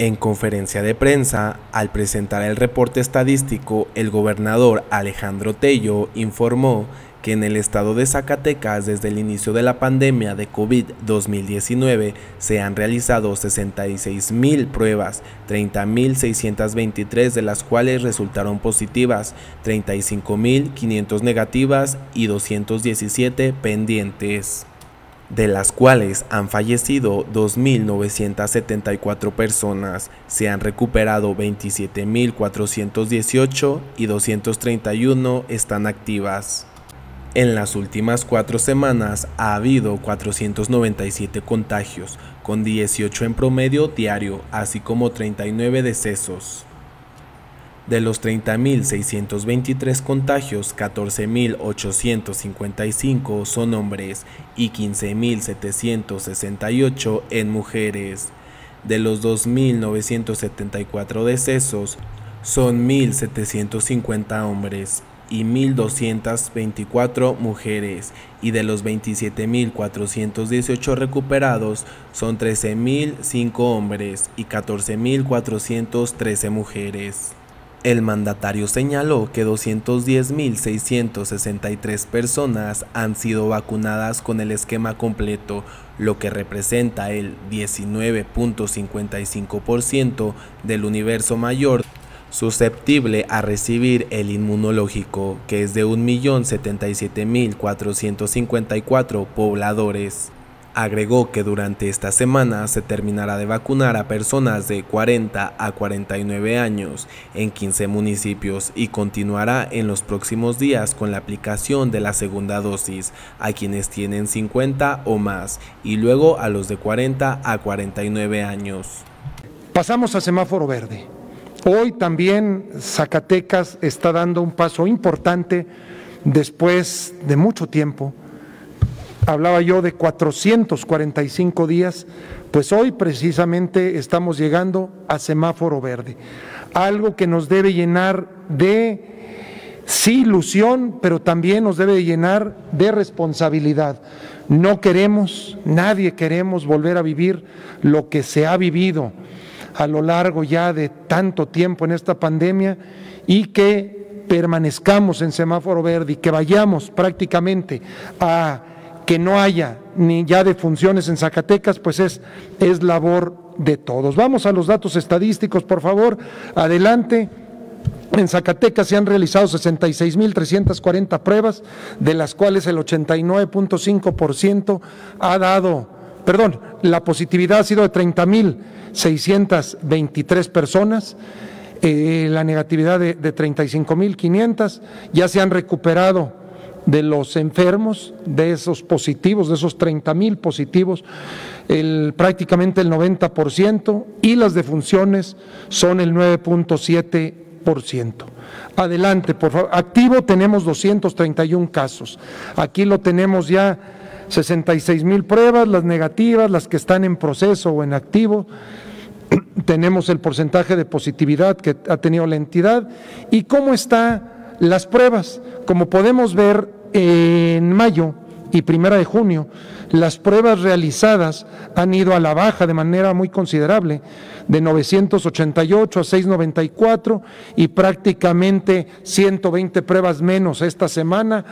En conferencia de prensa, al presentar el reporte estadístico, el gobernador Alejandro Tello informó que en el estado de Zacatecas desde el inicio de la pandemia de COVID-2019 se han realizado 66 mil pruebas, 30.623 de las cuales resultaron positivas, 35.500 negativas y 217 pendientes de las cuales han fallecido 2.974 personas, se han recuperado 27.418 y 231 están activas. En las últimas cuatro semanas ha habido 497 contagios, con 18 en promedio diario, así como 39 decesos. De los 30.623 contagios, 14.855 son hombres y 15.768 en mujeres. De los 2.974 decesos, son 1.750 hombres y 1.224 mujeres, y de los 27.418 recuperados son 13.005 hombres y 14.413 mujeres. El mandatario señaló que 210.663 personas han sido vacunadas con el esquema completo, lo que representa el 19.55% del universo mayor susceptible a recibir el inmunológico, que es de 1.077.454 pobladores. Agregó que durante esta semana se terminará de vacunar a personas de 40 a 49 años en 15 municipios y continuará en los próximos días con la aplicación de la segunda dosis a quienes tienen 50 o más y luego a los de 40 a 49 años. Pasamos a semáforo verde. Hoy también Zacatecas está dando un paso importante después de mucho tiempo hablaba yo de 445 días, pues hoy precisamente estamos llegando a semáforo verde, algo que nos debe llenar de, sí, ilusión, pero también nos debe llenar de responsabilidad. No queremos, nadie queremos volver a vivir lo que se ha vivido a lo largo ya de tanto tiempo en esta pandemia y que permanezcamos en semáforo verde y que vayamos prácticamente a que no haya ni ya de funciones en Zacatecas, pues es, es labor de todos. Vamos a los datos estadísticos, por favor. Adelante. En Zacatecas se han realizado 66.340 pruebas, de las cuales el 89.5% ha dado, perdón, la positividad ha sido de 30.623 personas, eh, la negatividad de, de 35.500, ya se han recuperado de los enfermos, de esos positivos, de esos 30 mil positivos, el, prácticamente el 90% y las defunciones son el 9.7%. Adelante, por favor. Activo tenemos 231 casos. Aquí lo tenemos ya 66 mil pruebas, las negativas, las que están en proceso o en activo. tenemos el porcentaje de positividad que ha tenido la entidad y cómo están las pruebas. Como podemos ver, en mayo y primera de junio, las pruebas realizadas han ido a la baja de manera muy considerable, de 988 a 694 y prácticamente 120 pruebas menos esta semana.